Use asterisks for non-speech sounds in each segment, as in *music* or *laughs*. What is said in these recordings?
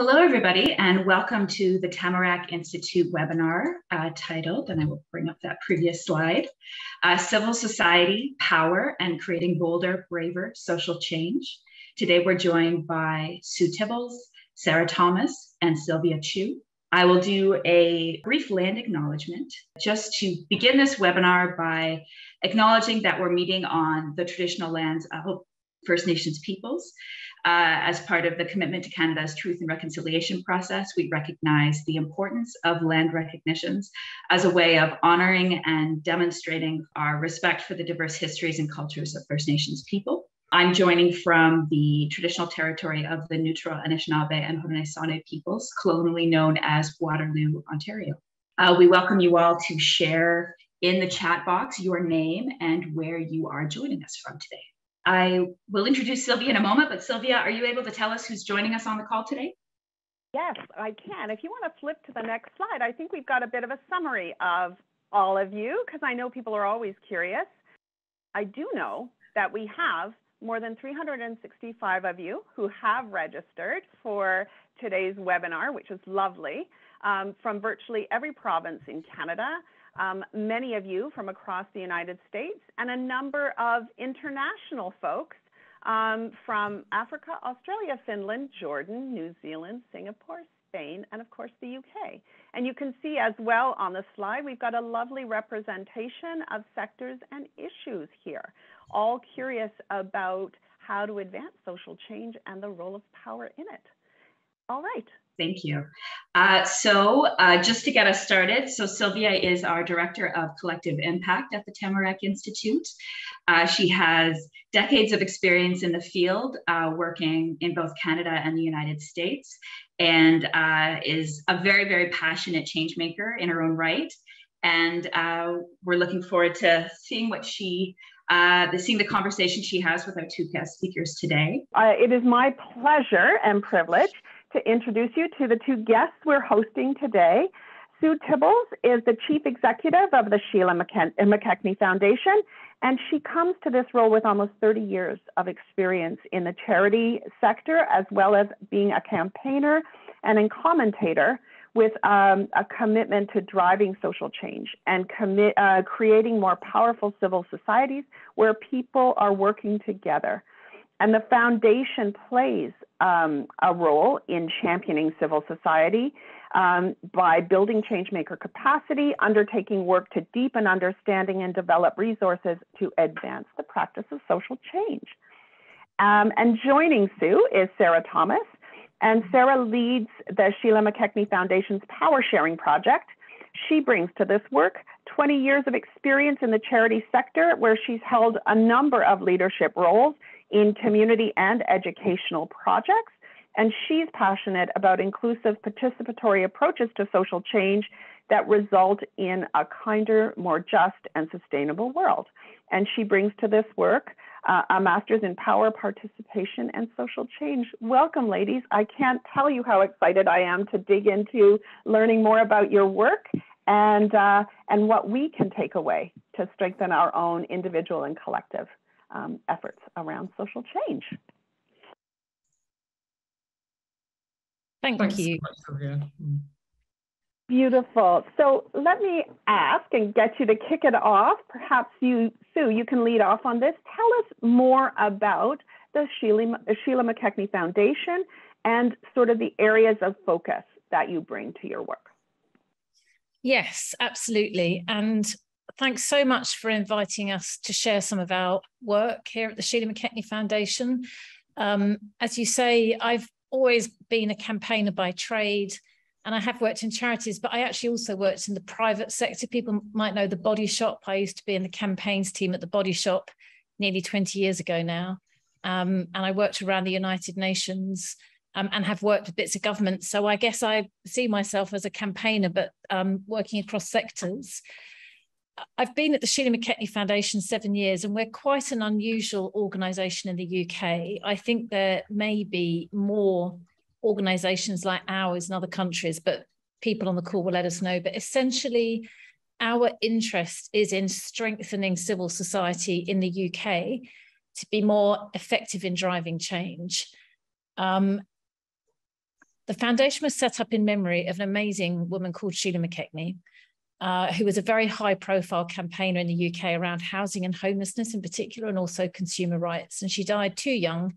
Hello, everybody, and welcome to the Tamarack Institute webinar uh, titled, and I will bring up that previous slide, uh, Civil Society, Power, and Creating Bolder, Braver Social Change. Today, we're joined by Sue Tibballs, Sarah Thomas, and Sylvia Cheuy. I will do a brief land acknowledgement just to begin this webinar by acknowledging that we're meeting on the traditional lands of First Nations peoples uh, as part of the commitment to Canada's truth and reconciliation process, we recognize the importance of land recognitions as a way of honoring and demonstrating our respect for the diverse histories and cultures of First Nations people. I'm joining from the traditional territory of the neutral Anishinaabe and Haudenosaunee peoples, colonially known as Waterloo, Ontario. Uh, we welcome you all to share in the chat box your name and where you are joining us from today. I will introduce Sylvia in a moment, but Sylvia, are you able to tell us who's joining us on the call today? Yes, I can. If you want to flip to the next slide, I think we've got a bit of a summary of all of you because I know people are always curious. I do know that we have more than 365 of you who have registered for today's webinar, which is lovely, um, from virtually every province in Canada um, many of you from across the United States, and a number of international folks um, from Africa, Australia, Finland, Jordan, New Zealand, Singapore, Spain, and of course the UK. And you can see as well on the slide, we've got a lovely representation of sectors and issues here, all curious about how to advance social change and the role of power in it. All right, Thank you. Uh, so uh, just to get us started, so Sylvia is our Director of Collective Impact at the Tamarack Institute. Uh, she has decades of experience in the field, uh, working in both Canada and the United States, and uh, is a very, very passionate change maker in her own right. And uh, we're looking forward to seeing what she uh, the, seeing the conversation she has with our two guest speakers today. Uh, it is my pleasure and privilege to introduce you to the two guests we're hosting today. Sue Tibballs is the Chief Executive of the Sheila McKechnie Foundation, and she comes to this role with almost 30 years of experience in the charity sector, as well as being a campaigner and a commentator with um, a commitment to driving social change and uh, creating more powerful civil societies where people are working together. And the foundation plays um, a role in championing civil society um, by building changemaker capacity, undertaking work to deepen understanding and develop resources to advance the practice of social change. Um, and joining Sue is Sarah Thomas. And Sarah leads the Sheila McKechnie Foundation's Power Sharing Project. She brings to this work 20 years of experience in the charity sector, where she's held a number of leadership roles in community and educational projects. And she's passionate about inclusive participatory approaches to social change that result in a kinder, more just, and sustainable world. And she brings to this work uh, a master's in power, participation, and social change. Welcome, ladies. I can't tell you how excited I am to dig into learning more about your work and, uh, and what we can take away to strengthen our own individual and collective um, efforts around social change. Thank Thanks you. So much, mm. Beautiful. So let me ask and get you to kick it off. Perhaps you, Sue, you can lead off on this. Tell us more about the Sheila, Sheila McKechnie Foundation and sort of the areas of focus that you bring to your work. Yes, absolutely. And thanks so much for inviting us to share some of our work here at the Sheila McKechnie Foundation. Um, as you say, I've always been a campaigner by trade and I have worked in charities, but I actually also worked in the private sector. People might know the Body Shop. I used to be in the campaigns team at the Body Shop nearly 20 years ago now. Um, and I worked around the United Nations um, and have worked with bits of government. So I guess I see myself as a campaigner, but um, working across sectors. I've been at the Sheila McKechnie Foundation seven years, and we're quite an unusual organisation in the UK. I think there may be more organisations like ours in other countries, but people on the call will let us know. But essentially, our interest is in strengthening civil society in the UK to be more effective in driving change. Um, The foundation was set up in memory of an amazing woman called Sheila McKechnie, uh, who was a very high profile campaigner in the UK around housing and homelessness in particular, and also consumer rights. And she died too young,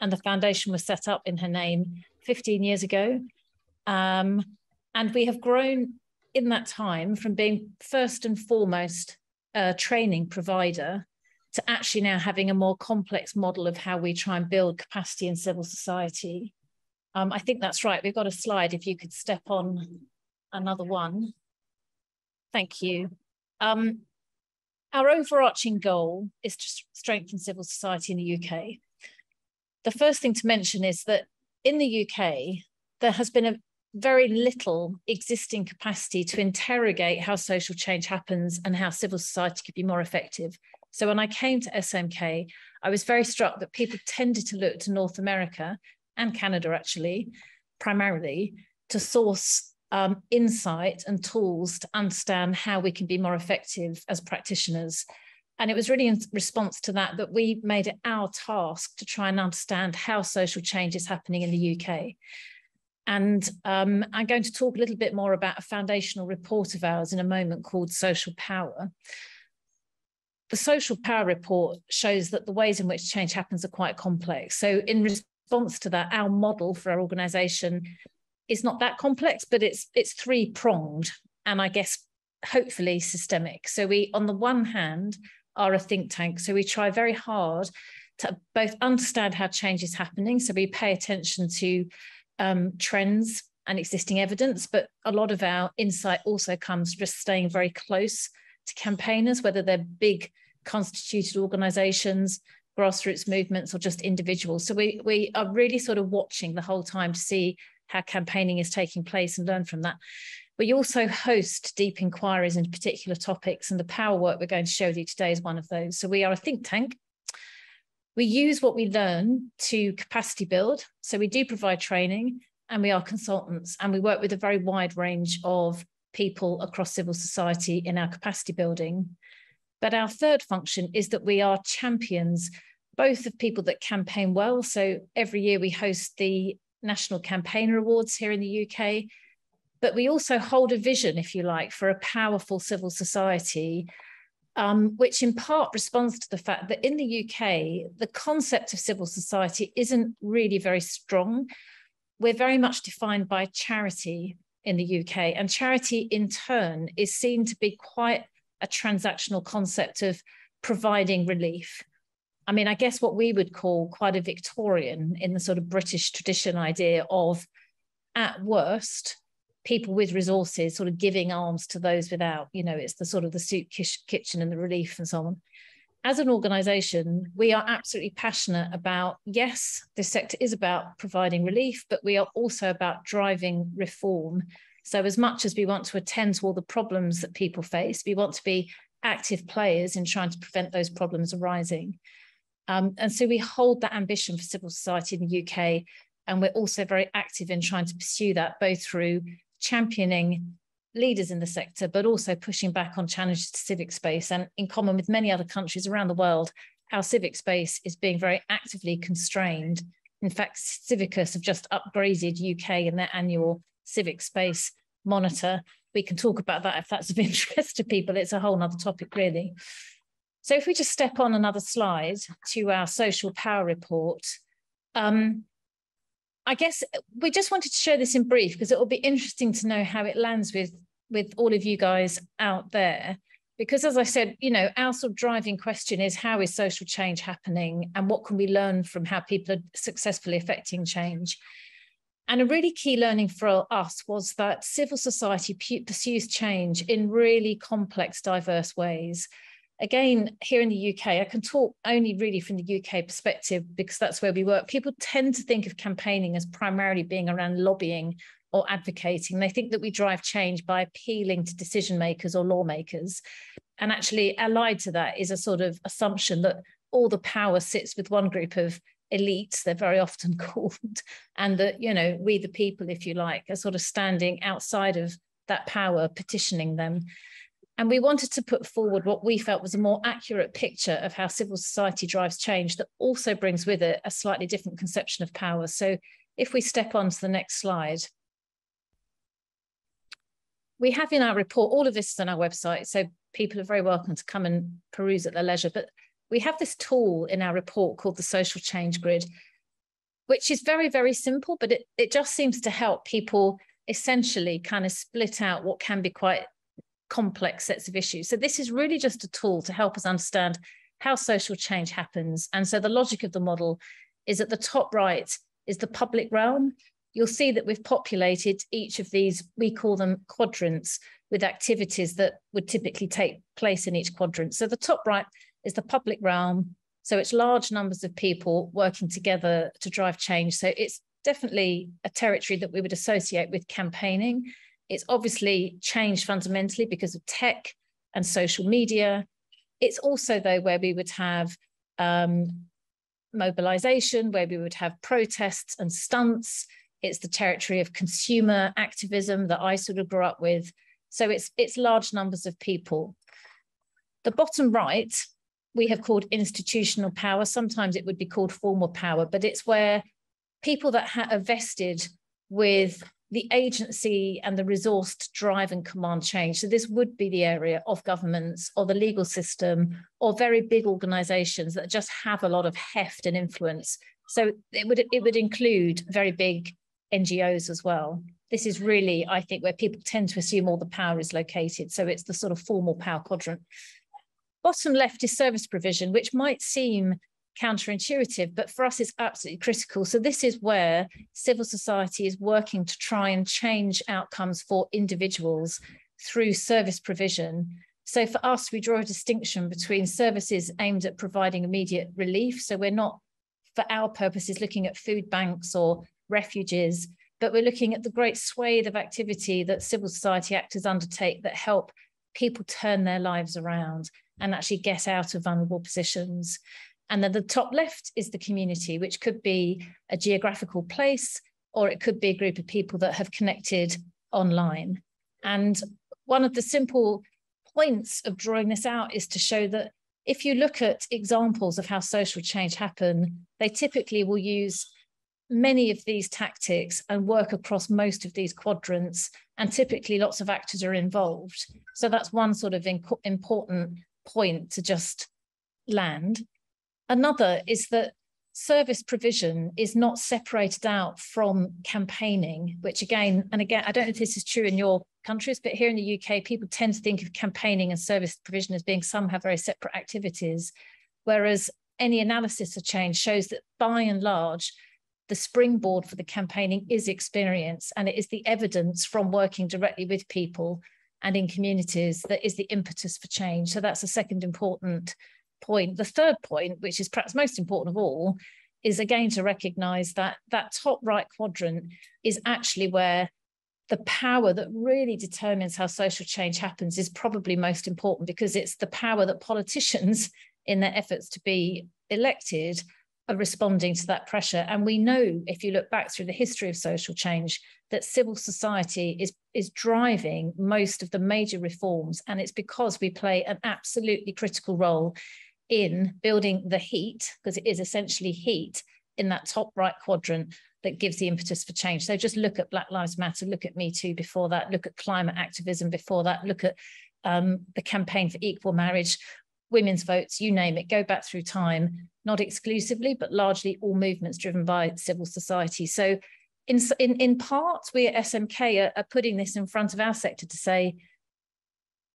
and the foundation was set up in her name 15 years ago. Um, and we have grown in that time from being first and foremost a training provider to actually now having a more complex model of how we try and build capacity in civil society. Um, I think that's right. We've got a slide. If you could step on another one. Thank you. Um, our overarching goal is to strengthen civil society in the UK. The first thing to mention is that in the UK, there has been a very little existing capacity to interrogate how social change happens and how civil society could be more effective. So when I came to SMK, I was very struck that people tended to look to North America and Canada actually, primarily, to source um, insight and tools to understand how we can be more effective as practitioners. And it was really in response to that that we made it our task to try and understand how social change is happening in the UK. And um, I'm going to talk a little bit more about a foundational report of ours in a moment called Social Power. The Social Power report shows that the ways in which change happens are quite complex. So, in response to that, our model for our organization is not that complex, but it's it's three pronged and I guess hopefully systemic. So we, on the one hand, are a think tank. So we try very hard to both understand how change is happening. So we pay attention to um, trends and existing evidence, but a lot of our insight also comes just staying very close to campaigners, whether they're big constituted organizations, grassroots movements, or just individuals. So we we are really sort of watching the whole time to see how campaigning is taking place and learn from that. We also host deep inquiries into particular topics, and the power work we're going to show you today is one of those. So, we are a think tank. We use what we learn to capacity build. So, we do provide training, and we are consultants, and we work with a very wide range of people across civil society in our capacity building. But our third function is that we are champions both of people that campaign well. So every year we host the National Campaigner Awards here in the UK. But we also hold a vision, if you like, for a powerful civil society, um, which in part responds to the fact that in the UK, the concept of civil society isn't really very strong. We're very much defined by charity in the UK, and charity in turn is seen to be quite a transactional concept of providing relief. I mean, I guess what we would call quite a Victorian in the sort of British tradition idea of, at worst, people with resources sort of giving alms to those without. You know, it's the sort of the soup kitchen and the relief and so on. As an organization, we are absolutely passionate about yes, this sector is about providing relief, but we are also about driving reform. So, as much as we want to attend to all the problems that people face, we want to be active players in trying to prevent those problems arising. Um, and so we hold that ambition for civil society in the UK. And we're also very active in trying to pursue that, both through championing leaders in the sector, but also pushing back on challenges to civic space. And in common with many other countries around the world, our civic space is being very actively constrained. In fact, Civicus have just upgraded UK in their annual civic space monitor. We can talk about that if that's of *laughs* interest to people. It's a whole other topic, really. So if we just step on another slide to our social power report, um, I guess we just wanted to share this in brief because it will be interesting to know how it lands with with all of you guys out there. Because as I said, you know, our sort of driving question is how is social change happening and what can we learn from how people are successfully affecting change? And a really key learning for us was that civil society pursues change in really complex, diverse ways again, here in the UK, I can talk only really from the UK perspective because that's where we work. People tend to think of campaigning as primarily being around lobbying or advocating. They think that we drive change by appealing to decision makers or lawmakers. And actually, allied to that is a sort of assumption that all the power sits with one group of elites, they're very often *laughs* called, and that, you know, we the people, if you like, are sort of standing outside of that power, petitioning them. And we wanted to put forward what we felt was a more accurate picture of how civil society drives change that also brings with it a slightly different conception of power. So if we step on to the next slide, we have in our report, all of this is on our website, so people are very welcome to come and peruse at their leisure, but we have this tool in our report called the social change grid, which is very, very simple, but it, it just seems to help people essentially kind of split out what can be quite complex sets of issues. So this is really just a tool to help us understand how social change happens. And so the logic of the model is at the top right is the public realm. You'll see that we've populated each of these, we call them quadrants, with activities that would typically take place in each quadrant. So the top right is the public realm. So it's large numbers of people working together to drive change. So it's definitely a territory that we would associate with campaigning. It's obviously changed fundamentally because of tech and social media. It's also, though, where we would have um, mobilization, where we would have protests and stunts. It's the territory of consumer activism that I sort of grew up with. So it's, it's large numbers of people. The bottom right, we have called institutional power. Sometimes it would be called formal power, but it's where people that are vested with the agency and the resource to drive and command change. So this would be the area of governments or the legal system or very big organizations that just have a lot of heft and influence. So it would it would include very big NGOs as well. This is really, I think, where people tend to assume all the power is located. So it's the sort of formal power quadrant. Bottom left is service provision, which might seem counterintuitive, but for us it's absolutely critical. So this is where civil society is working to try and change outcomes for individuals through service provision. So for us, we draw a distinction between services aimed at providing immediate relief. So we're not, for our purposes, looking at food banks or refuges, but we're looking at the great swathe of activity that civil society actors undertake that help people turn their lives around and actually get out of vulnerable positions. And then the top left is the community, which could be a geographical place or it could be a group of people that have connected online. And one of the simple points of drawing this out is to show that if you look at examples of how social change happen, they typically will use many of these tactics and work across most of these quadrants and typically lots of actors are involved so that's one sort of important point to just land Another is that service provision is not separated out from campaigning, which again, and again, I don't know if this is true in your countries, but here in the UK, people tend to think of campaigning and service provision as being somehow very separate activities. Whereas any analysis of change shows that by and large, the springboard for the campaigning is experience and it is the evidence from working directly with people and in communities that is the impetus for change. So that's a second important point, the third point, which is perhaps most important of all, is again to recognize that that top right quadrant is actually where the power that really determines how social change happens is probably most important because it's the power that politicians, *laughs* in their efforts to be elected, are responding to that pressure. And we know, if you look back through the history of social change, that civil society is, is driving most of the major reforms. And it's because we play an absolutely critical role in building the heat, because it is essentially heat in that top right quadrant that gives the impetus for change. So just look at Black Lives Matter, look at Me Too before that, look at climate activism before that, look at um, the campaign for equal marriage, women's votes, you name it, go back through time, not exclusively, but largely all movements driven by civil society. So in, in, in part, we at SMK are, are putting this in front of our sector to say,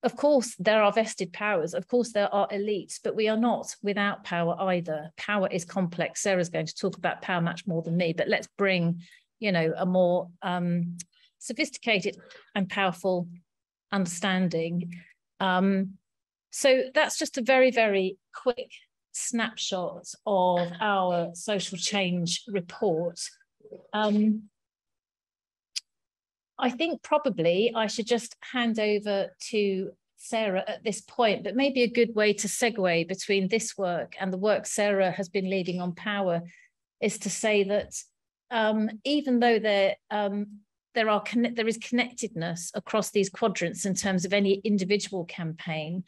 of course, there are vested powers. Of course, there are elites, but we are not without power either. Power is complex. Sarah's going to talk about power much more than me, but let's bring, you know, a more um, sophisticated and powerful understanding. Um, so that's just a very, very quick snapshot of our social change report. Um, I think probably I should just hand over to Sarah at this point, but maybe a good way to segue between this work and the work Sarah has been leading on power is to say that um, even though there um, there are there is connectedness across these quadrants in terms of any individual campaign,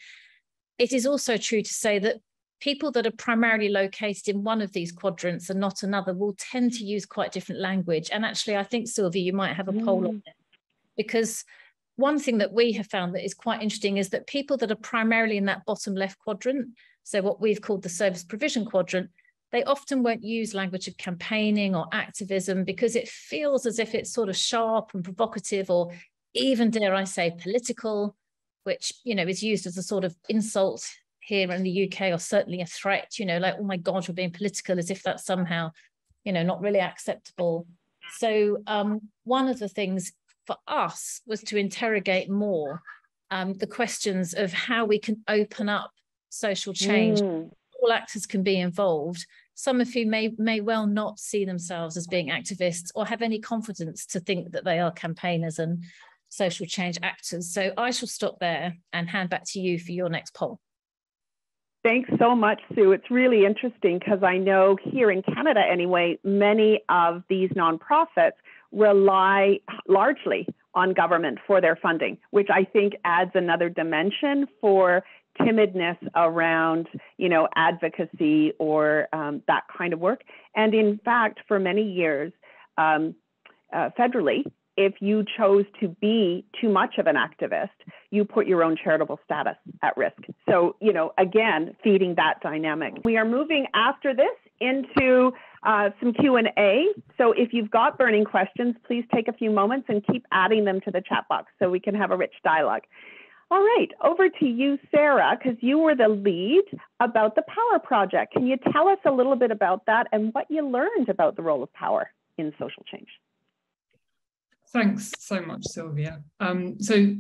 it is also true to say that people that are primarily located in one of these quadrants and not another will tend to use quite different language. And actually, I think, Sylvia, you might have a mm. poll on it because one thing that we have found that is quite interesting is that people that are primarily in that bottom left quadrant, so what we've called the service provision quadrant, they often won't use language of campaigning or activism because it feels as if it's sort of sharp and provocative or even dare I say political, which you know is used as a sort of insult here in the UK or certainly a threat, you know, like, oh my God, you're being political as if that's somehow, you know, not really acceptable. So um, one of the things for us was to interrogate more um, the questions of how we can open up social change. Mm. All actors can be involved. Some of whom may may well not see themselves as being activists or have any confidence to think that they are campaigners and social change actors. So I shall stop there and hand back to you for your next poll. Thanks so much, Sue. It's really interesting because I know here in Canada, anyway, many of these nonprofits rely largely on government for their funding, which I think adds another dimension for timidness around, you know, advocacy or um, that kind of work. And in fact, for many years, um, uh, federally, if you chose to be too much of an activist, you put your own charitable status at risk. So, you know, again, feeding that dynamic. We are moving after this into uh, some Q&A. So if you've got burning questions, please take a few moments and keep adding them to the chat box so we can have a rich dialogue. All right, over to you, Sarah, because you were the lead about the Power Project. Can you tell us a little bit about that and what you learned about the role of power in social change? Thanks so much, Sylvia. Um, so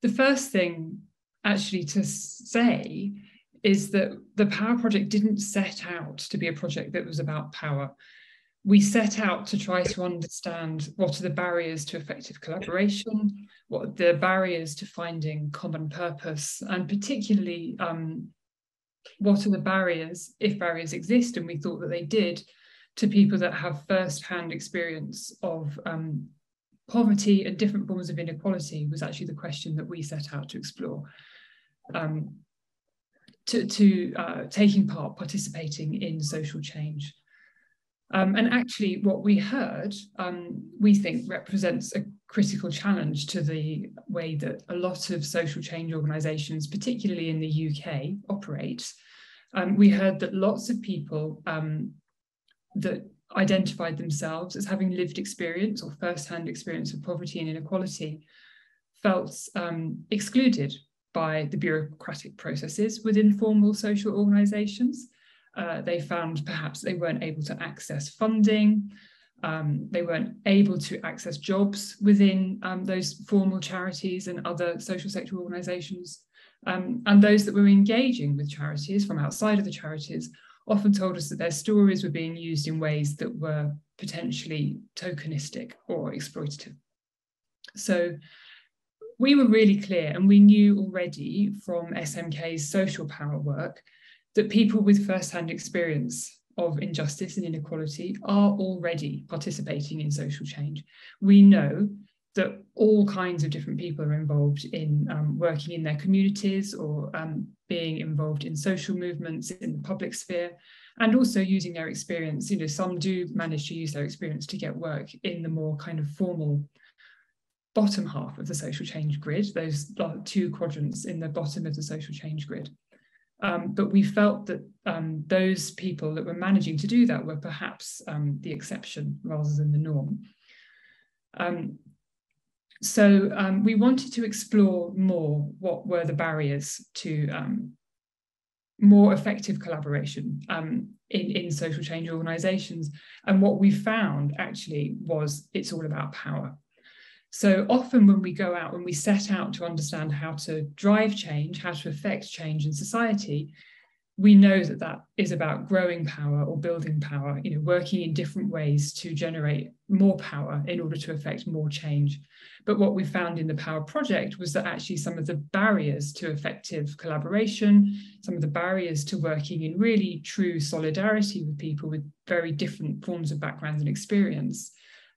the first thing actually to say is that the Power Project didn't set out to be a project that was about power. We set out to try to understand what are the barriers to effective collaboration, what are the barriers to finding common purpose, and particularly um, what are the barriers, if barriers exist, and we thought that they did, to people that have first-hand experience of um, poverty and different forms of inequality was actually the question that we set out to explore. Um, to, to uh, taking part, participating in social change. Um, and actually, what we heard, um, we think represents a critical challenge to the way that a lot of social change organisations, particularly in the UK, operate. Um, we heard that lots of people um, that identified themselves as having lived experience or first-hand experience of poverty and inequality felt um, excluded by the bureaucratic processes within formal social organisations. Uh, they found perhaps they weren't able to access funding, um, they weren't able to access jobs within um, those formal charities and other social sector organisations. Um, and those that were engaging with charities from outside of the charities often told us that their stories were being used in ways that were potentially tokenistic or exploitative. So we were really clear, and we knew already from SMK's social power work that people with first-hand experience of injustice and inequality are already participating in social change. We know that all kinds of different people are involved in um, working in their communities or um, being involved in social movements in the public sphere and also using their experience you know some do manage to use their experience to get work in the more kind of formal bottom half of the social change grid those two quadrants in the bottom of the social change grid um, but we felt that um, those people that were managing to do that were perhaps um, the exception rather than the norm um, so um, we wanted to explore more what were the barriers to um, more effective collaboration in, in social change organizations. And what we found actually was it's all about power. So often when we go out, when we set out to understand how to drive change, how to affect change in society, we know that that is about growing power or building power, you know, working in different ways to generate more power in order to affect more change. But what we found in the Power Project was that actually some of the barriers to effective collaboration, some of the barriers to working in really true solidarity with people with very different forms of backgrounds and experience,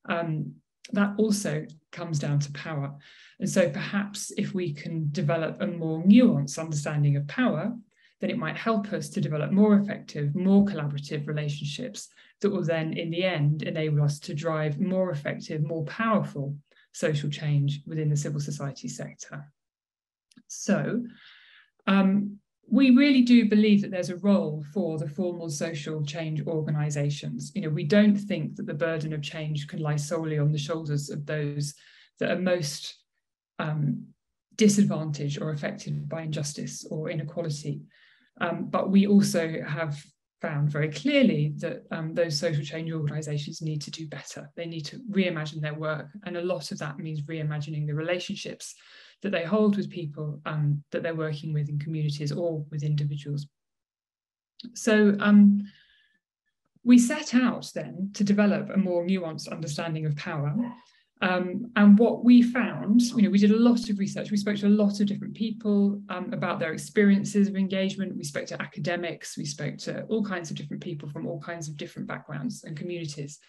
um, that also comes down to power. And so perhaps if we can develop a more nuanced understanding of power, then it might help us to develop more effective, more collaborative relationships that will then, in the end, enable us to drive more effective, more powerful social change within the civil society sector. So, um, we really do believe that there's a role for the formal social change organisations. You know, we don't think that the burden of change can lie solely on the shoulders of those that are most um, disadvantaged or affected by injustice or inequality. Um, but we also have found very clearly that um, those social change organisations need to do better. They need to reimagine their work. And a lot of that means reimagining the relationships that they hold with people um, that they're working with in communities or with individuals. So um, we set out then to develop a more nuanced understanding of power um, and what we found, you know, we did a lot of research. We spoke to a lot of different people um, about their experiences of engagement. We spoke to academics. We spoke to all kinds of different people from all kinds of different backgrounds and communities.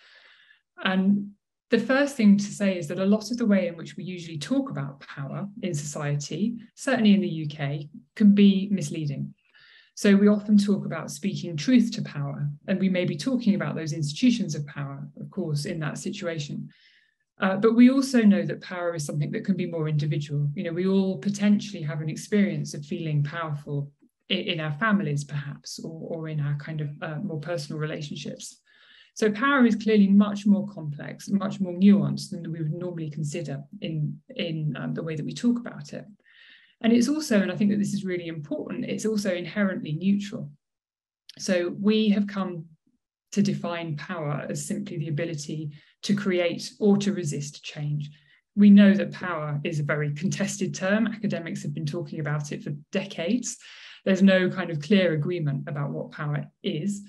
And the first thing to say is that a lot of the way in which we usually talk about power in society, certainly in the UK, can be misleading. So we often talk about speaking truth to power, and we may be talking about those institutions of power, of course, in that situation. Uh, but we also know that power is something that can be more individual. You know, we all potentially have an experience of feeling powerful in, in our families, perhaps, or, or in our kind of uh, more personal relationships. So power is clearly much more complex, much more nuanced than we would normally consider in, in um, the way that we talk about it. And it's also, and I think that this is really important, it's also inherently neutral. So we have come to define power as simply the ability to create or to resist change. We know that power is a very contested term. Academics have been talking about it for decades. There's no kind of clear agreement about what power is.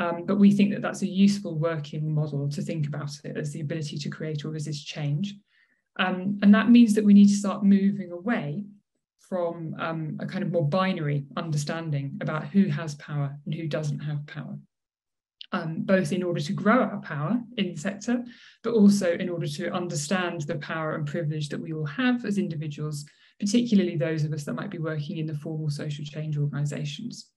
Um, but we think that that's a useful working model to think about it as the ability to create or resist change. Um, and that means that we need to start moving away from um, a kind of more binary understanding about who has power and who doesn't have power um, both in order to grow our power in the sector, but also in order to understand the power and privilege that we all have as individuals, particularly those of us that might be working in the formal social change organisations.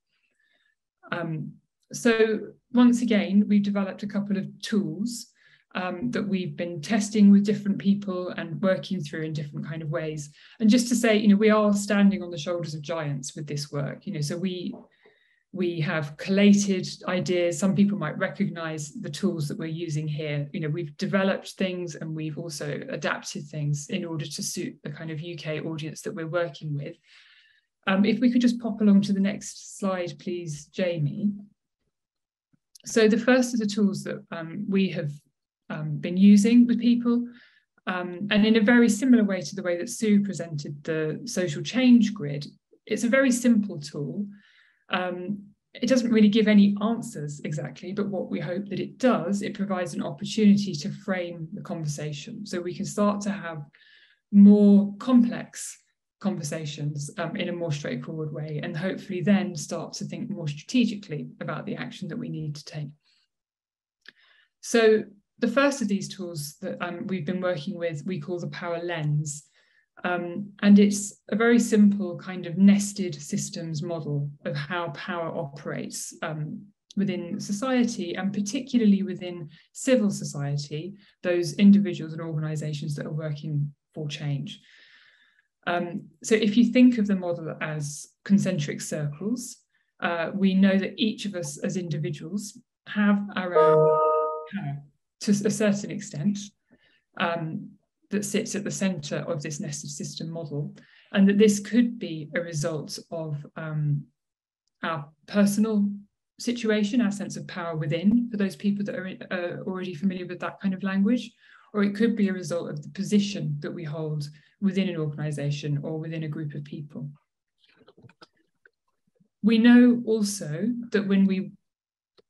Um, so once again, we've developed a couple of tools um, that we've been testing with different people and working through in different kind of ways. And just to say, you know, we are standing on the shoulders of giants with this work. You know, so we we have collated ideas. Some people might recognize the tools that we're using here. You know, we've developed things and we've also adapted things in order to suit the kind of UK audience that we're working with. Um, if we could just pop along to the next slide, please, Jamie. So the first of the tools that um, we have um, been using with people, um, and in a very similar way to the way that Sue presented the social change grid, it's a very simple tool um, it doesn't really give any answers exactly, but what we hope that it does, it provides an opportunity to frame the conversation. So we can start to have more complex conversations um, in a more straightforward way, and hopefully then start to think more strategically about the action that we need to take. So the first of these tools that um, we've been working with, we call the Power Lens. Um, and it's a very simple kind of nested systems model of how power operates um, within society and particularly within civil society, those individuals and organizations that are working for change. Um, so if you think of the model as concentric circles, uh, we know that each of us as individuals have our own power to a certain extent. Um, that sits at the center of this nested system model, and that this could be a result of um, our personal situation, our sense of power within, for those people that are uh, already familiar with that kind of language, or it could be a result of the position that we hold within an organization or within a group of people. We know also that when we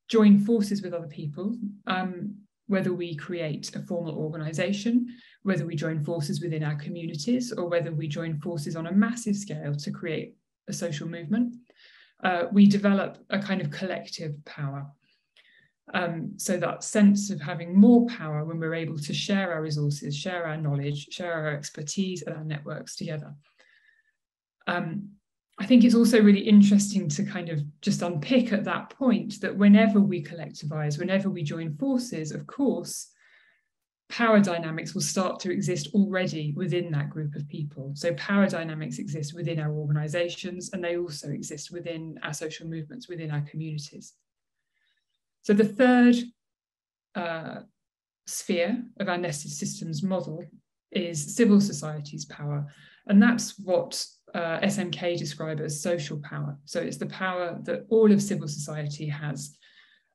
join forces with other people, um, whether we create a formal organization, whether we join forces within our communities, or whether we join forces on a massive scale to create a social movement, uh, we develop a kind of collective power. Um, so that sense of having more power when we're able to share our resources, share our knowledge, share our expertise and our networks together. Um, I think it's also really interesting to kind of just unpick at that point that whenever we collectivize, whenever we join forces, of course, power dynamics will start to exist already within that group of people. So power dynamics exist within our organizations and they also exist within our social movements, within our communities. So the third uh, sphere of our nested systems model is civil society's power. And that's what uh, SMK describe as social power. So it's the power that all of civil society has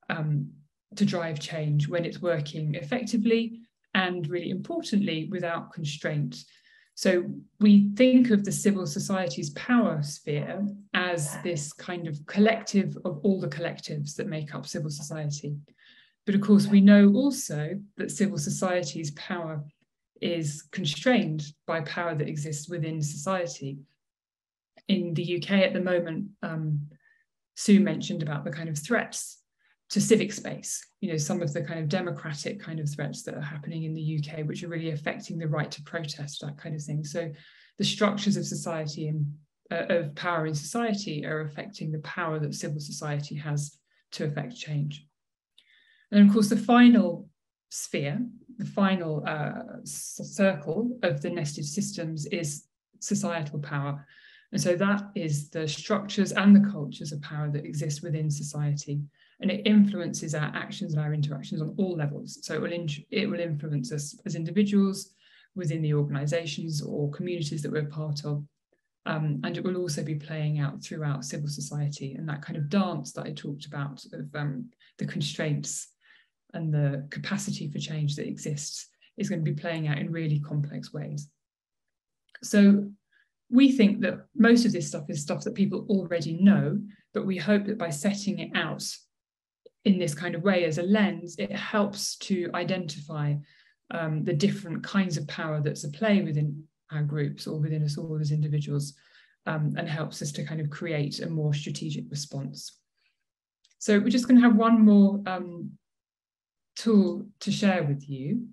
um, to drive change when it's working effectively and really importantly, without constraint. So we think of the civil society's power sphere as this kind of collective of all the collectives that make up civil society. But of course, we know also that civil society's power is constrained by power that exists within society. In the UK at the moment, um, Sue mentioned about the kind of threats to civic space, you know, some of the kind of democratic kind of threats that are happening in the UK, which are really affecting the right to protest, that kind of thing. So the structures of society and uh, of power in society are affecting the power that civil society has to affect change. And of course, the final sphere, the final uh, circle of the nested systems is societal power. And so that is the structures and the cultures of power that exist within society and it influences our actions and our interactions on all levels. So it will, it will influence us as individuals within the organisations or communities that we're part of. Um, and it will also be playing out throughout civil society and that kind of dance that I talked about of um, the constraints and the capacity for change that exists is going to be playing out in really complex ways. So we think that most of this stuff is stuff that people already know, but we hope that by setting it out in this kind of way as a lens, it helps to identify um, the different kinds of power that's at play within our groups or within us all as individuals um, and helps us to kind of create a more strategic response. So we're just going to have one more um, tool to share with you.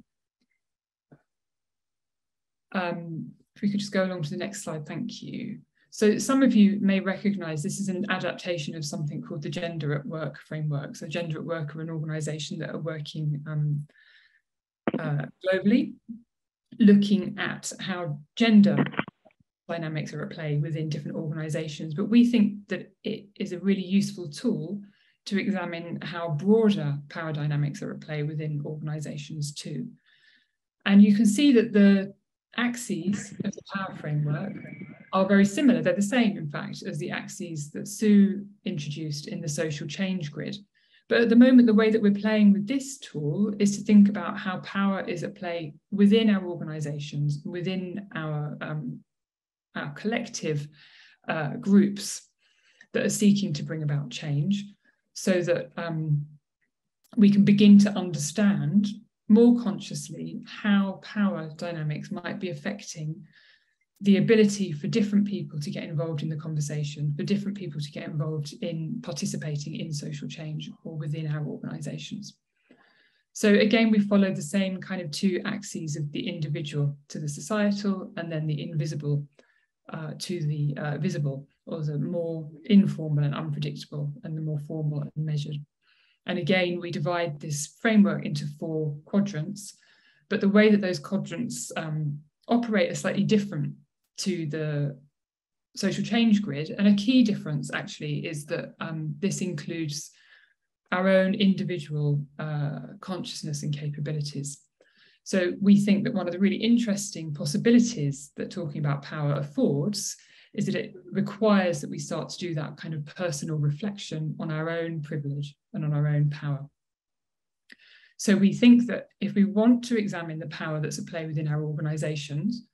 Um, if we could just go along to the next slide, thank you. So some of you may recognize this is an adaptation of something called the Gender at Work framework. So Gender at Work are an organization that are working um, uh, globally, looking at how gender dynamics are at play within different organizations. But we think that it is a really useful tool to examine how broader power dynamics are at play within organizations too. And you can see that the axes of the power framework are very similar. They're the same, in fact, as the axes that Sue introduced in the social change grid. But at the moment, the way that we're playing with this tool is to think about how power is at play within our organizations, within our, um, our collective uh, groups that are seeking to bring about change so that um, we can begin to understand more consciously how power dynamics might be affecting the ability for different people to get involved in the conversation, for different people to get involved in participating in social change or within our organisations. So again, we follow the same kind of two axes of the individual to the societal and then the invisible uh, to the uh, visible or the more informal and unpredictable and the more formal and measured. And again, we divide this framework into four quadrants, but the way that those quadrants um, operate are slightly different to the social change grid. And a key difference actually is that um, this includes our own individual uh, consciousness and capabilities. So we think that one of the really interesting possibilities that talking about power affords is that it requires that we start to do that kind of personal reflection on our own privilege and on our own power. So we think that if we want to examine the power that's at play within our organizations,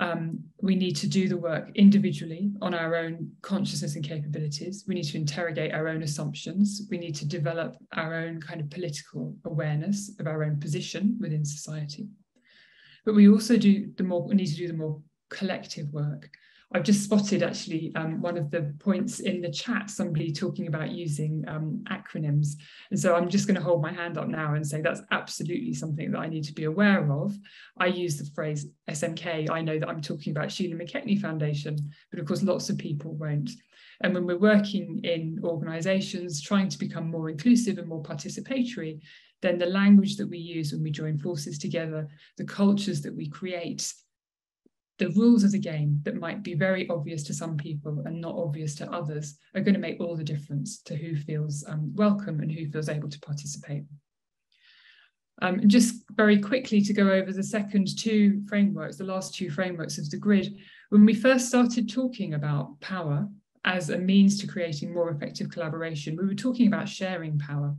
um, we need to do the work individually on our own consciousness and capabilities. We need to interrogate our own assumptions. We need to develop our own kind of political awareness of our own position within society. But we also do the more we need to do the more collective work I've just spotted actually um, one of the points in the chat, somebody talking about using um, acronyms. And so I'm just going to hold my hand up now and say that's absolutely something that I need to be aware of. I use the phrase SMK. I know that I'm talking about Sheila McKechnie Foundation, but of course lots of people won't. And when we're working in organizations, trying to become more inclusive and more participatory, then the language that we use when we join forces together, the cultures that we create, the rules of the game that might be very obvious to some people and not obvious to others are going to make all the difference to who feels um, welcome and who feels able to participate. Um, just very quickly to go over the second two frameworks, the last two frameworks of the grid. When we first started talking about power as a means to creating more effective collaboration, we were talking about sharing power.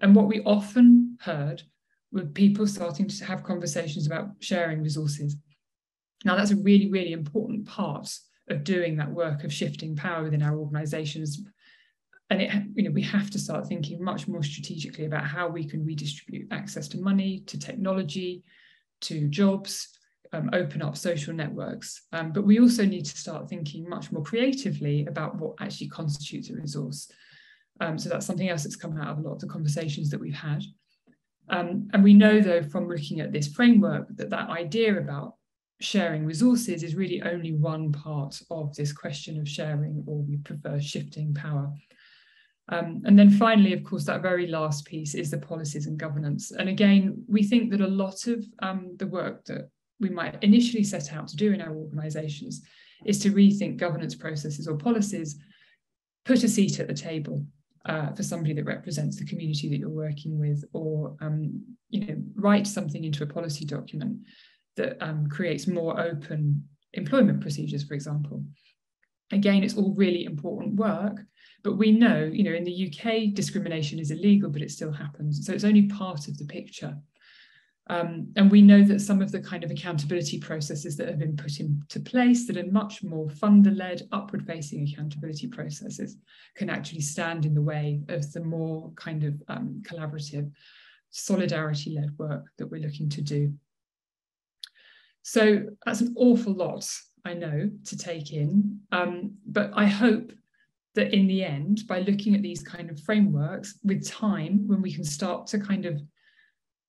And what we often heard were people starting to have conversations about sharing resources now, that's a really, really important part of doing that work of shifting power within our organizations. And it, you know, we have to start thinking much more strategically about how we can redistribute access to money, to technology, to jobs, um, open up social networks. Um, but we also need to start thinking much more creatively about what actually constitutes a resource. Um, so that's something else that's come out of a lot of the conversations that we've had. Um, and we know, though, from looking at this framework, that that idea about sharing resources is really only one part of this question of sharing, or we prefer shifting power. Um, and then finally, of course, that very last piece is the policies and governance. And again, we think that a lot of um, the work that we might initially set out to do in our organizations is to rethink governance processes or policies, put a seat at the table uh, for somebody that represents the community that you're working with, or um, you know, write something into a policy document that um, creates more open employment procedures, for example. Again, it's all really important work, but we know, you know, in the UK, discrimination is illegal, but it still happens. So it's only part of the picture. Um, and we know that some of the kind of accountability processes that have been put into place that are much more funder-led, upward-facing accountability processes can actually stand in the way of the more kind of um, collaborative, solidarity-led work that we're looking to do. So that's an awful lot, I know, to take in. Um, but I hope that in the end, by looking at these kind of frameworks with time, when we can start to kind of,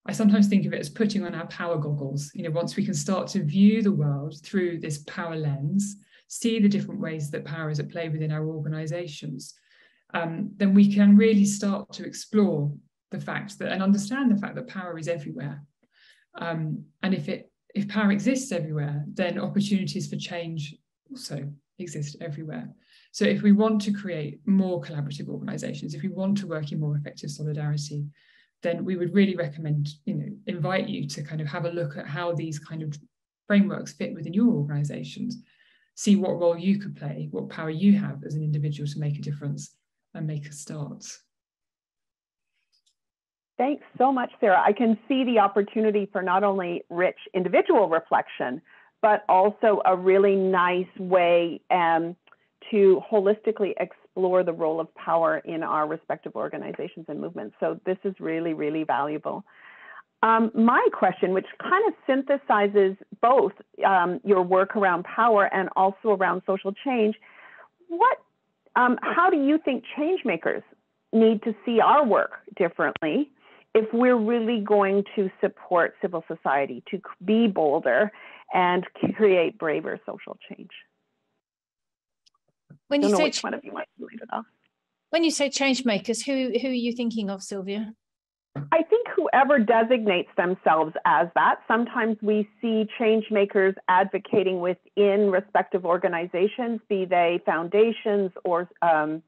I sometimes think of it as putting on our power goggles. You know, once we can start to view the world through this power lens, see the different ways that power is at play within our organizations, um, then we can really start to explore the fact that and understand the fact that power is everywhere. Um, and if it if power exists everywhere, then opportunities for change also exist everywhere. So if we want to create more collaborative organizations, if we want to work in more effective solidarity, then we would really recommend, you know, invite you to kind of have a look at how these kind of frameworks fit within your organizations, see what role you could play, what power you have as an individual to make a difference and make a start. Thanks so much, Sarah. I can see the opportunity for not only rich individual reflection, but also a really nice way um, to holistically explore the role of power in our respective organizations and movements. So this is really, really valuable. Um, my question, which kind of synthesizes both um, your work around power and also around social change, what, um, how do you think change makers need to see our work differently if we're really going to support civil society to be bolder and create braver social change. When you say which one of you to lead it off. When you say change makers, who who are you thinking of, Sylvia? I think whoever designates themselves as that. Sometimes we see change makers advocating within respective organizations, be they foundations or um,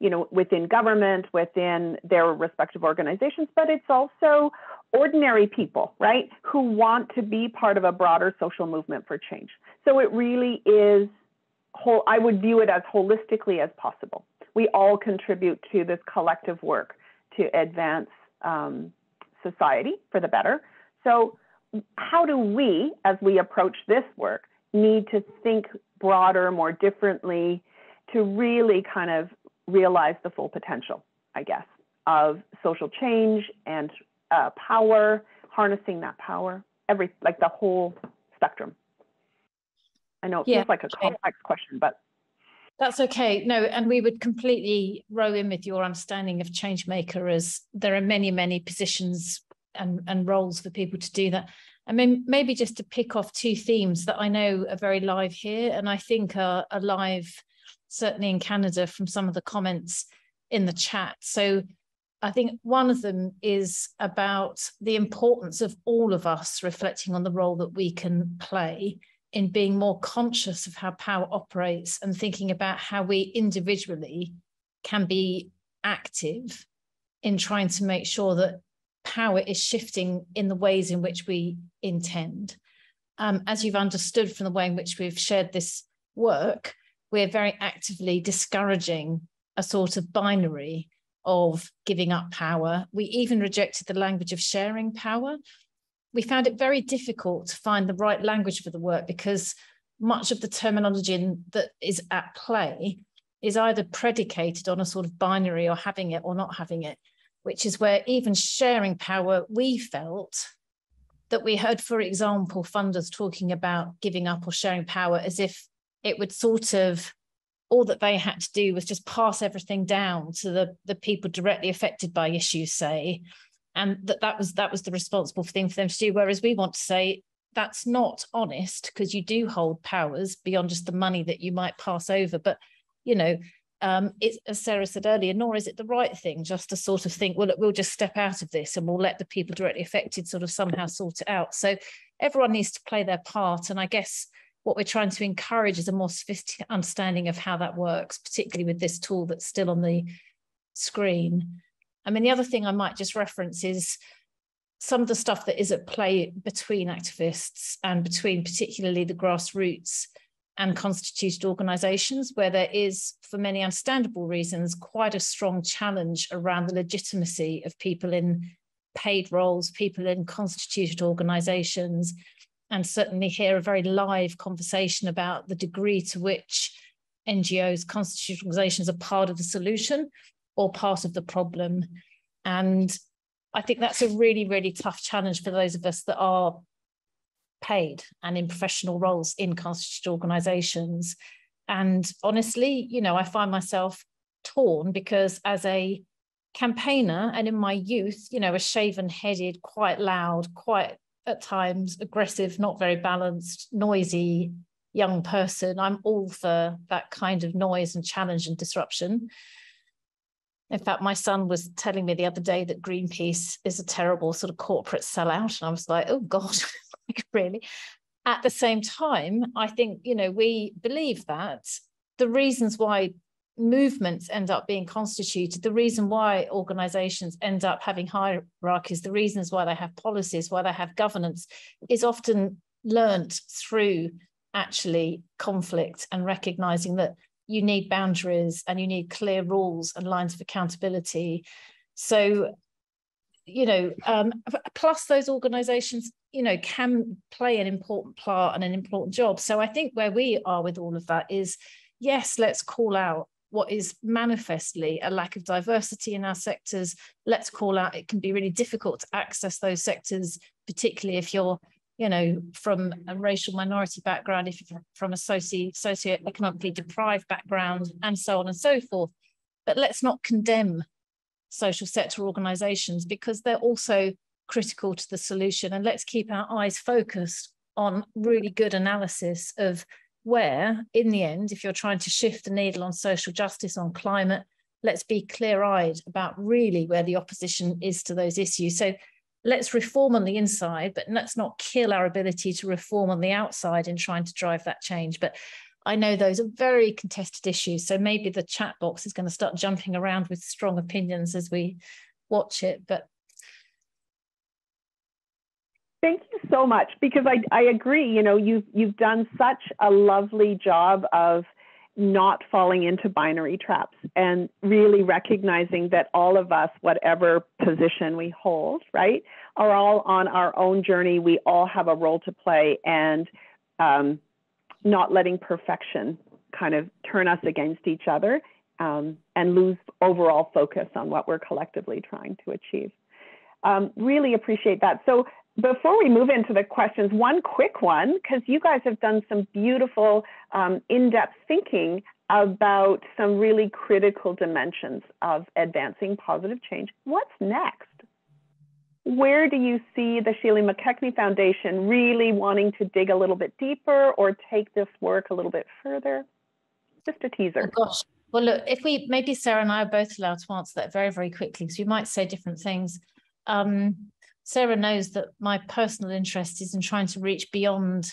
you know, within government, within their respective organizations, but it's also ordinary people, right, who want to be part of a broader social movement for change. So it really is whole, I would view it as holistically as possible. We all contribute to this collective work to advance um, society for the better. So how do we, as we approach this work, need to think broader, more differently, to really kind of realize the full potential, I guess, of social change and uh, power, harnessing that power, every like the whole spectrum. I know it feels like a complex question, but that's okay. No, and we would completely row in with your understanding of change maker as there are many, many positions and, and roles for people to do that. I mean, maybe just to pick off two themes that I know are very live here and I think are, are live certainly in Canada from some of the comments in the chat. So I think one of them is about the importance of all of us reflecting on the role that we can play in being more conscious of how power operates and thinking about how we individually can be active in trying to make sure that power is shifting in the ways in which we intend. Um, as you've understood from the way in which we've shared this work, we're very actively discouraging a sort of binary of giving up power. We even rejected the language of sharing power we found it very difficult to find the right language for the work because much of the terminology in, that is at play is either predicated on a sort of binary or having it or not having it, which is where even sharing power, we felt that we heard, for example, funders talking about giving up or sharing power as if it would sort of all that they had to do was just pass everything down to the, the people directly affected by issues, say, and that that was that was the responsible thing for them to do whereas we want to say that's not honest because you do hold powers beyond just the money that you might pass over but you know um, it's as Sarah said earlier, nor is it the right thing just to sort of think, well, look, we'll just step out of this and we'll let the people directly affected sort of somehow sort it out. So everyone needs to play their part. And I guess what we're trying to encourage is a more sophisticated understanding of how that works, particularly with this tool that's still on the screen. I mean, the other thing I might just reference is some of the stuff that is at play between activists and between particularly the grassroots and constituted organizations, where there is, for many understandable reasons, quite a strong challenge around the legitimacy of people in paid roles, people in constituted organizations, and certainly hear a very live conversation about the degree to which NGOs, constituted organizations are part of the solution or part of the problem. And I think that's a really, really tough challenge for those of us that are paid and in professional roles in constituted organizations. And honestly, you know, I find myself torn because as a campaigner and in my youth, you know, a shaven headed, quite loud, quite at times aggressive, not very balanced, noisy young person, I'm all for that kind of noise and challenge and disruption. In fact, my son was telling me the other day that Greenpeace is a terrible sort of corporate sellout. And I was like, oh God, *laughs* like really? At the same time, I think, you know, we believe that the reasons why movements end up being constituted, the reason why organizations end up having hierarchies, the reasons why they have policies, why they have governance is often learnt through actually conflict and recognizing that you need boundaries and you need clear rules and lines of accountability. So, you know, um, plus those organizations, you know, can play an important part and an important job. So I think where we are with all of that is yes, let's call out what is manifestly a lack of diversity in our sectors. Let's call out it can be really difficult to access those sectors, particularly if you're you know, from a racial minority background, if you're from a socio socioeconomically deprived background, and so on and so forth. But let's not condemn social sector organisations because they're also critical to the solution. And let's keep our eyes focused on really good analysis of where, in the end, if you're trying to shift the needle on social justice, on climate, let's be clear eyed about really where the opposition is to those issues. So let's reform on the inside, but let's not kill our ability to reform on the outside in trying to drive that change. But I know those are very contested issues. So maybe the chat box is going to start jumping around with strong opinions as we watch it. But Thank you so much because I, I agree. You know, you've you've done such a lovely job of not falling into binary traps and really recognizing that all of us, whatever position we hold, right, are all on our own journey. We all have a role to play and um, not letting perfection kind of turn us against each other um, and lose overall focus on what we're collectively trying to achieve. Um, really appreciate that. So before we move into the questions, one quick one, because you guys have done some beautiful um, in-depth thinking about some really critical dimensions of advancing positive change. What's next? Where do you see the Sheila McKechnie Foundation really wanting to dig a little bit deeper or take this work a little bit further? Just a teaser. Oh gosh. Well, look, if we maybe Sarah and I are both allowed to answer that very, very quickly, so we might say different things. Um, Sarah knows that my personal interest is in trying to reach beyond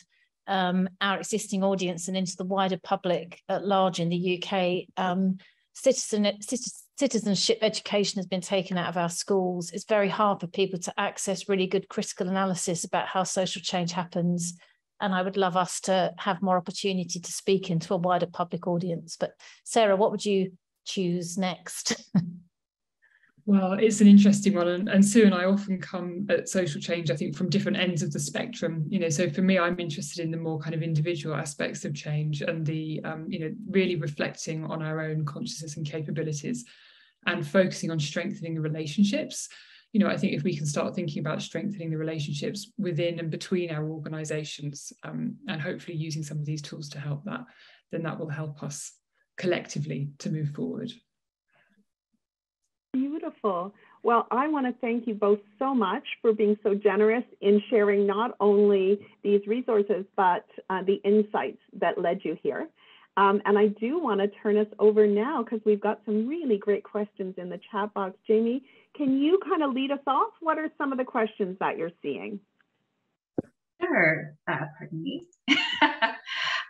um, our existing audience and into the wider public at large in the UK. Um, citizen, citizenship education has been taken out of our schools. It's very hard for people to access really good critical analysis about how social change happens. And I would love us to have more opportunity to speak into a wider public audience. But Sarah, what would you choose next? *laughs* Well, it's an interesting one. And, and, Sue and I often come at social change, I think, from different ends of the spectrum. You know, so for me, I'm interested in the more kind of individual aspects of change and the, um, you know, really reflecting on our own consciousness and capabilities and focusing on strengthening the relationships. You know, I think if we can start thinking about strengthening the relationships within and between our organizations um, and hopefully using some of these tools to help that, then that will help us collectively to move forward. Beautiful. Well, I want to thank you both so much for being so generous in sharing not only these resources, but uh, the insights that led you here. Um, and I do want to turn us over now because we've got some really great questions in the chat box. Jamie, can you kind of lead us off? What are some of the questions that you're seeing? Sure. Uh, pardon me. *laughs*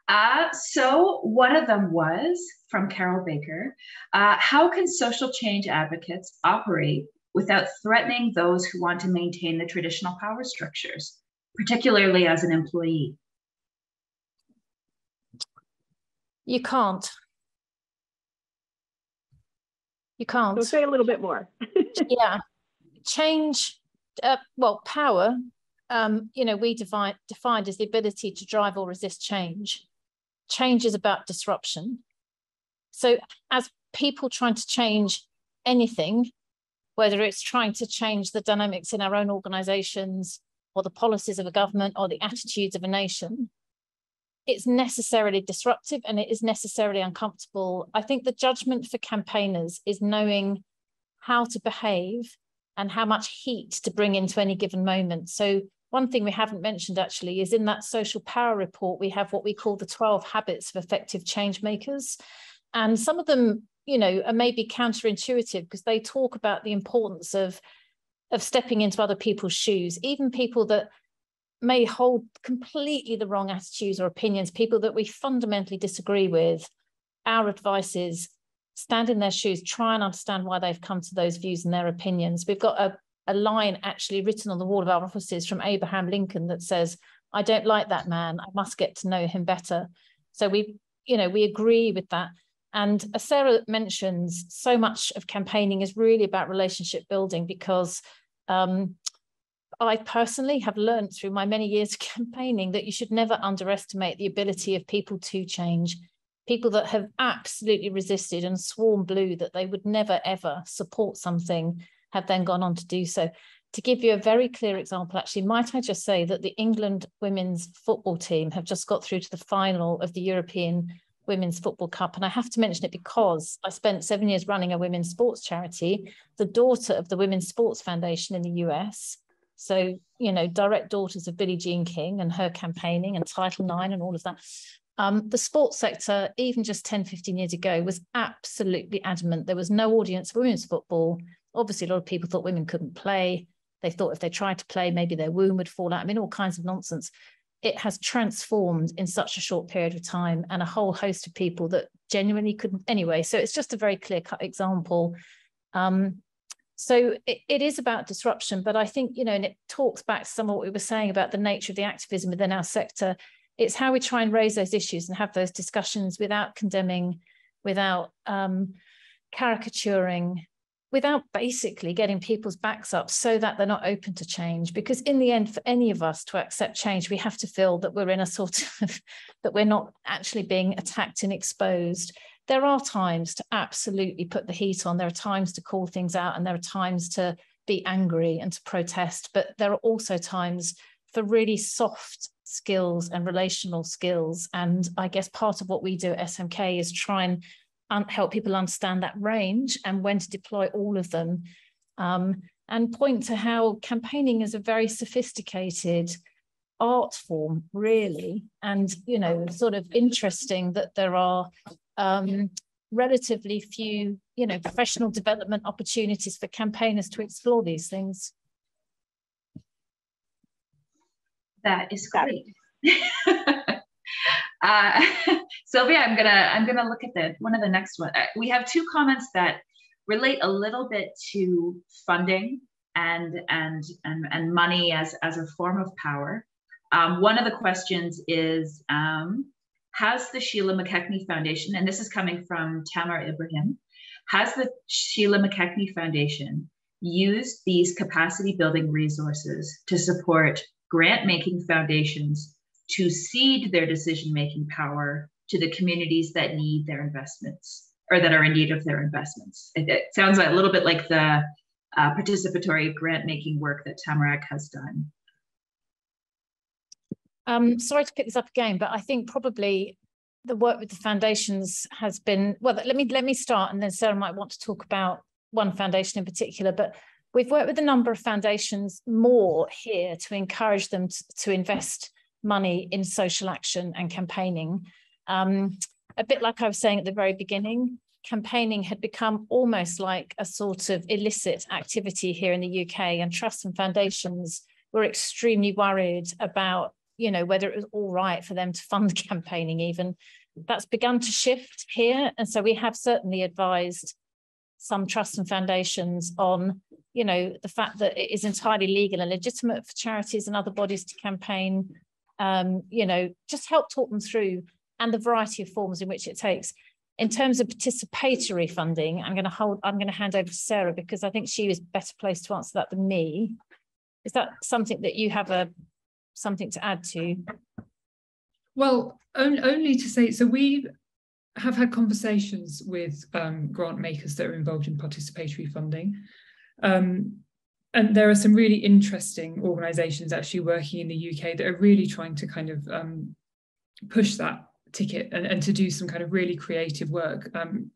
Uh, so one of them was from Carol Baker. Uh, how can social change advocates operate without threatening those who want to maintain the traditional power structures, particularly as an employee? You can't. You can't. So say a little bit more. *laughs* yeah. Change, uh, well, power, um, you know, we define, defined as the ability to drive or resist change change is about disruption. So, as people trying to change anything, whether it's trying to change the dynamics in our own organizations or the policies of a government or the attitudes of a nation, it's necessarily disruptive and it is necessarily uncomfortable. I think the judgment for campaigners is knowing how to behave and how much heat to bring into any given moment. So one thing we haven't mentioned actually is in that social power report, we have what we call the 12 habits of effective change makers. And some of them, you know, are maybe counterintuitive because they talk about the importance of, of stepping into other people's shoes, even people that may hold completely the wrong attitudes or opinions, people that we fundamentally disagree with. Our advice is stand in their shoes, try and understand why they've come to those views and their opinions. We've got a a line actually written on the wall of our offices from Abraham Lincoln that says, I don't like that man. I must get to know him better. So we, you know, we agree with that. And as Sarah mentions, so much of campaigning is really about relationship building because um, I personally have learned through my many years of *laughs* campaigning that you should never underestimate the ability of people to change. People that have absolutely resisted and sworn blue that they would never ever support something have then gone on to do so. To give you a very clear example, actually, might I just say that the England women's football team have just got through to the final of the European Women's Football Cup. And I have to mention it because I spent seven years running a women's sports charity, the daughter of the Women's Sports Foundation in the US. So, you know, direct daughters of Billie Jean King and her campaigning and Title IX and all of that. Um, the sports sector, even just 10, 15 years ago, was absolutely adamant. There was no audience for women's football obviously a lot of people thought women couldn't play. They thought if they tried to play, maybe their womb would fall out. I mean, all kinds of nonsense. It has transformed in such a short period of time and a whole host of people that genuinely couldn't anyway. So it's just a very clear cut example. Um, so it, it is about disruption, but I think, you know, and it talks back to some of what we were saying about the nature of the activism within our sector. It's how we try and raise those issues and have those discussions without condemning, without um, caricaturing, without basically getting people's backs up so that they're not open to change because in the end for any of us to accept change we have to feel that we're in a sort *laughs* of that we're not actually being attacked and exposed there are times to absolutely put the heat on there are times to call things out and there are times to be angry and to protest, but there are also times for really soft skills and relational skills. And I guess part of what we do at SMK is try and un- help people understand that range and when to deploy all of them. Um, and point to how campaigning is a very sophisticated art form, really. And, you know, sort of interesting that there are um, relatively few, you know, professional development opportunities for campaigners to explore these things. That is great. *laughs* uh, *laughs* Sylvia, I'm gonna I'm gonna look at the one of the next one. Uh, we have two comments that relate a little bit to funding and and and, and money as as a form of power. Um, one of the questions is um, Has the Sheila McKechnie Foundation, and this is coming from Tamar Ibrahim, has the Sheila McKechnie Foundation used these capacity building resources to support grant making foundations to cede their decision making power to the communities that need their investments or that are in need of their investments? It, it sounds a little bit like the uh, participatory grant making work that Tamarack has done. Um, sorry to pick this up again, but I think probably the work with the foundations has been well. Let me let me start, and then Sarah might want to talk about one foundation in particular. But we've worked with a number of foundations more here to encourage them to, to invest money in social action and campaigning. Um, a bit like I was saying at the very beginning, campaigning had become almost like a sort of illicit activity here in the UK, and trusts and foundations were extremely worried about you know, whether it was all right for them to fund *laughs* campaigning even. That's begun to shift here. And so we have certainly advised some trusts and foundations on, you know, the fact that it is entirely legal and legitimate for charities and other bodies to campaign, um, you know, just help talk them through and the variety of forms in which it takes. In terms of participatory funding, I'm going to hold, I'm going to hand over to Sarah because I think she is better placed to answer that than me. Is that something that you have a something to add to? Well, only to say, so we have had conversations with um, grant makers that are involved in participatory funding. Um, and there are some really interesting organisations actually working in the UK that are really trying to kind of um, push that ticket and, and, to do some kind of really creative work, um,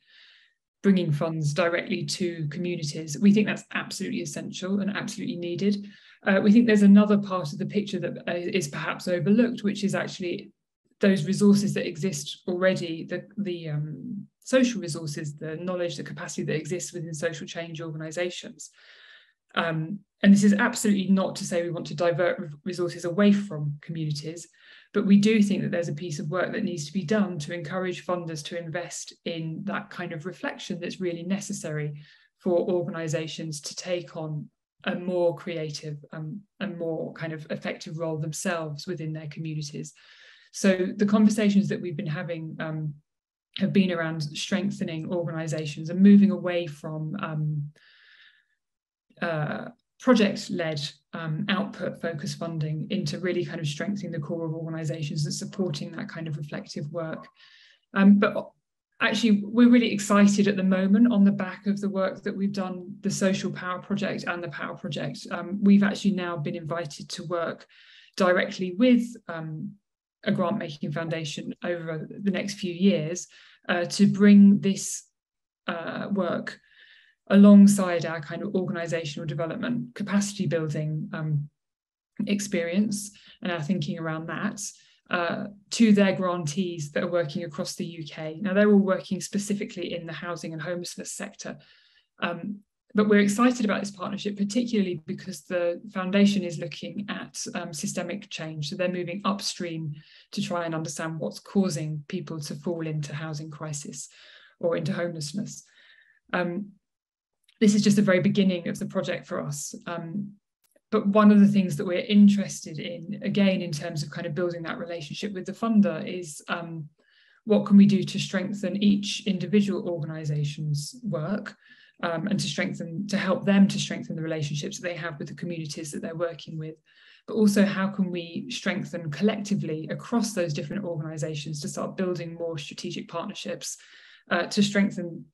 bringing funds directly to communities. We think that's absolutely essential and absolutely needed. Uh, we think there's another part of the picture that uh, perhaps overlooked, which is actually those resources that exist already, the, the um, social resources, the knowledge, the capacity that exists within social change organisations. Um, and this is absolutely not to say we want to divert resources away from communities, but we do think that there's a piece of work that needs to be done to encourage funders to invest in that kind of reflection that's really necessary for organisations to take on a more creative um, and more kind of effective role themselves within their communities. So the conversations that we've been having um, have been around strengthening organisations and moving away from um, uh, project-led um, output-focused funding into really kind of strengthening the core of organisations and supporting that kind of reflective work. Um, but actually we're really excited at the moment on the back of the work that we've done the social power project and the power project um, we've actually now been invited to work directly with um, a grant making foundation over the next few years uh, to bring this uh, work alongside our kind of organizational development capacity building um, experience and our thinking around that uh, to their grantees that are working across the UK. Now, they're all working specifically in the housing and homelessness sector. Um, but we're excited about this partnership, particularly because the foundation is looking at um, systemic change. So they're moving upstream to try and understand what's causing people to fall into housing crisis or into homelessness. Um, this is just the very beginning of the project for us. Um, but one of the things that we're interested in, again, in terms of kind of building that relationship with the funder, is um, what can we do to strengthen each individual organisation's work um, and to strengthen, to help them to strengthen the relationships that they have with the communities that they're working with. But also, how can we strengthen collectively across those different organisations to start building more strategic partnerships uh, to strengthen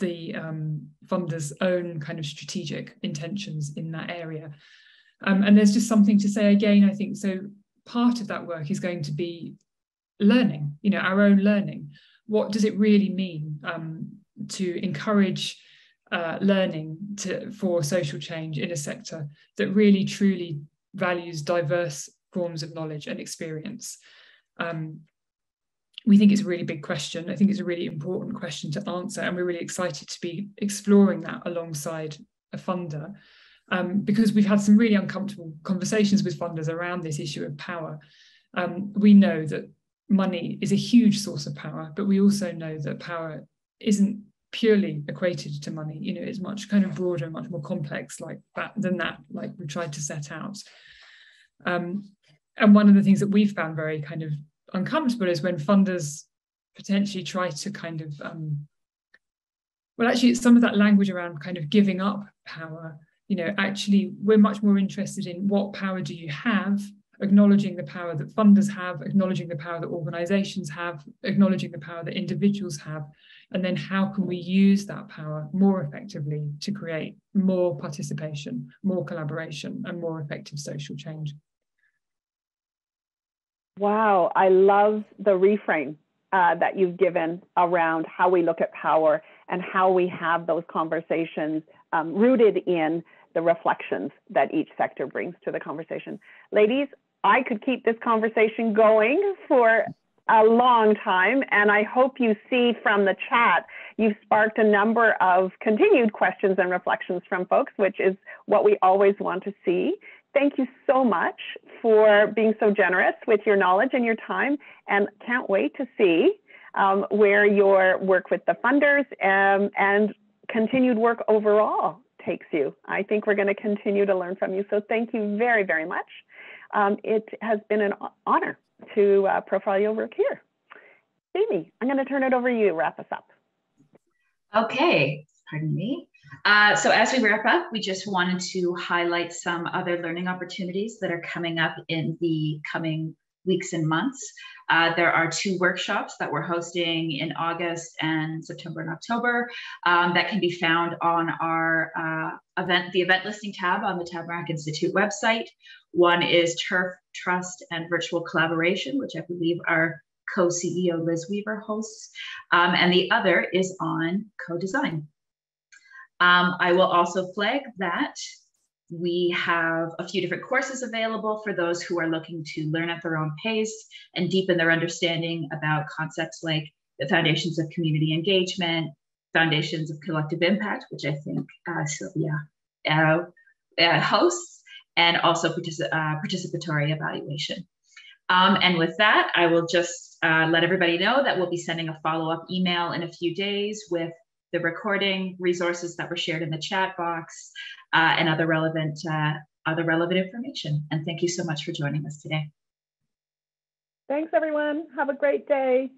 the um, funders' own kind of strategic intentions in that area. Um, and there's just something to say again, I think. So part of that work is going to be learning, you know, our own learning. What does it really mean um, to encourage uh, learning to, for social change in a sector that really truly values diverse forms of knowledge and experience? Um, we think it's a really big question. I think it's a really important question to answer, and we're really excited to be exploring that alongside a funder um, because we've had some really uncomfortable conversations with funders around this issue of power. Um, we know that money is a huge source of power, but we also know that power isn't purely equated to money. You know, it's much kind of broader, much more complex like that than that, like we tried to set out. Um, and one of the things that we've found very kind of uncomfortable is when funders potentially try to kind of um, well actually some of that language around kind of giving up power you know actually we're much more interested in what power do you have acknowledging the power that funders have acknowledging the power that organizations have acknowledging the power that individuals have and then how can we use that power more effectively to create more participation more collaboration and more effective social change Wow, I love the reframe uh, that you've given around how we look at power and how we have those conversations um, rooted in the reflections that each sector brings to the conversation. Ladies, I could keep this conversation going for a long time, and I hope you see from the chat you've sparked a number of continued questions and reflections from folks, which is what we always want to see thank you so much for being so generous with your knowledge and your time and can't wait to see um, where your work with the funders um, and continued work overall takes you. I think we're going to continue to learn from you. So thank you very, very much. Um, it has been an honor to uh, profile your work here. Amy, I'm going to turn it over to you wrap us up. Okay, pardon me. Uh, so as we wrap up, we just wanted to highlight some other learning opportunities that are coming up in the coming weeks and months. Uh, there are two workshops that we're hosting in August and September and October um, that can be found on our uh, event, the event listing tab on the Tamarack Institute website. One is Turf, Trust, and Virtual Collaboration, which I believe our co-CEO Liz Weaver hosts. Um, and the other is on co-design. Um, I will also flag that we have a few different courses available for those who are looking to learn at their own pace and deepen their understanding about concepts like the foundations of community engagement, foundations of collective impact, which I think uh, Sylvia uh, uh, hosts, and also uh, participatory evaluation. Um, and with that, I will just uh, let everybody know that we'll be sending a follow-up email in a few days with the recording resources that were shared in the chat box uh, and other relevant uh, other relevant information. And thank you so much for joining us today. Thanks, everyone. Have a great day.